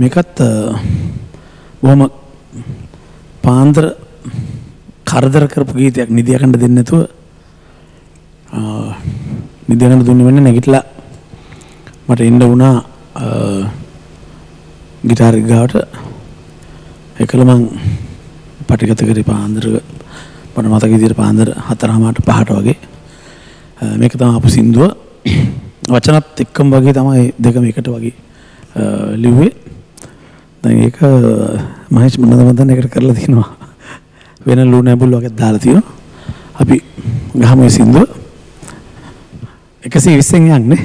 මේකත් බොහොම පාන්දර කරදර කරපු ගීතයක් නිදියකණ්ඩ දෙන්න නැතුව නිදියකණ්ඩ දුන්නේ වෙන්න නැගිටලා මට එන්න වුණා ගිටාර් ගාවට. එකල මං පටිගත කරේ පාන්දර මට මතක විදිහට පාන්දර හතරමාට පහට වගේ. මේක තමයි අපු සින්දුව. වචනත් එක්කම වගේ තමයි දෙකම එකට වගේ ලිව්වේ. දැන් ඒක මහේෂ් මුන්නදමන්තන් එකට කරලා තිනවා. වෙන ලූ නැබුල් වගේ දාලා තියෙනවා අපි ගහමු මේ සින්දුව. 120න් යන්නේ.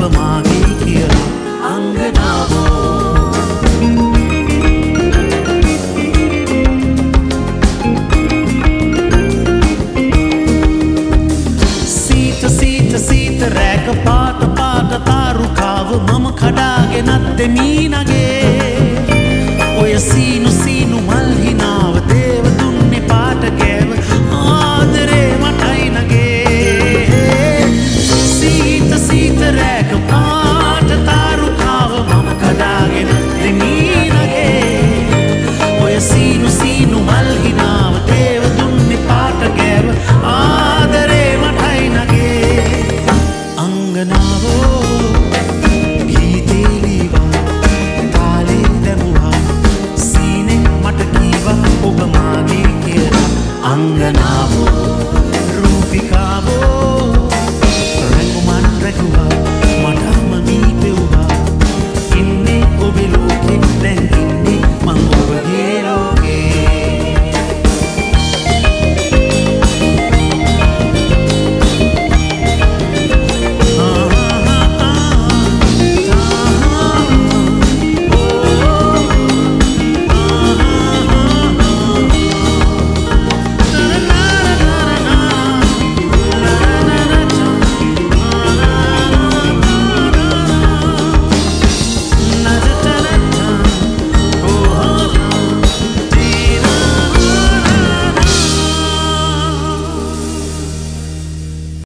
ඔබමාගේ කියලා අංගනාවෝ. සීත සීත සීත රැක පාට පාට තාරුකාව මම කඩාගෙනත් දෙමීනගේ. ඔය සීනු සීනු මල්හිනා